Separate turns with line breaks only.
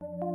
you